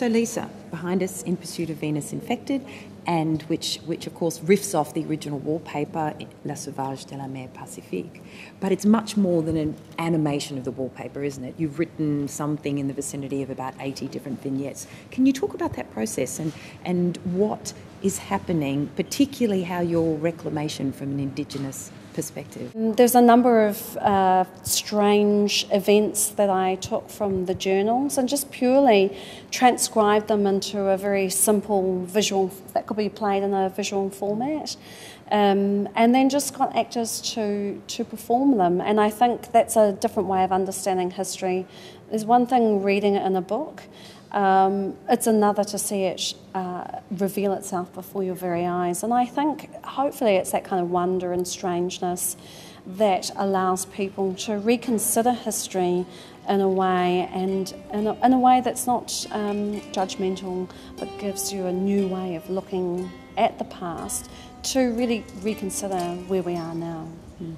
So, Lisa, behind us, In Pursuit of Venus Infected, and which, which of course riffs off the original wallpaper, La Sauvage de la Mer Pacifique. But it's much more than an animation of the wallpaper, isn't it? You've written something in the vicinity of about 80 different vignettes. Can you talk about that process and, and what is happening, particularly how your reclamation from an Indigenous perspective? Mm, there's a number of uh, strange events that I took from the journals and just purely transcribed them into a very simple visual that could be played in a visual format. Um, and then just got actors to, to perform them. And I think that's a different way of understanding history. There's one thing reading it in a book, um, it's another to see it uh, reveal itself before your very eyes. And I think hopefully it's that kind of wonder and strangeness that allows people to reconsider history in a way and in a, in a way that's not um, judgmental but gives you a new way of looking at the past to really reconsider where we are now. Mm.